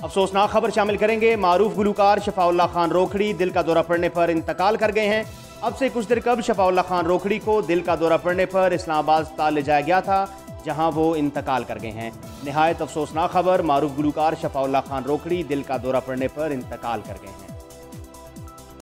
अफसोसनाक खबर शामिल करेंगे। मारूफ गुलकार शफाउल्ला खान रोखड़ी दिल का दौरा पड़ने पर इंतकाल कर गए हैं। अब से कुछ देर कब शफाउल्ला खान रोखड़ी को दिल का दौरा पड़ने पर इस्लामाबाद अस्पताल ले जाया गया था, जहाँ वो इंतकाल कर गए हैं। नहायत अफसोसनाक खबर, मारूफ गुलकार शफाउल्ला खान रोखड़ी दिल का दौरा पड़ने पर इंतकाल कर गए हैं।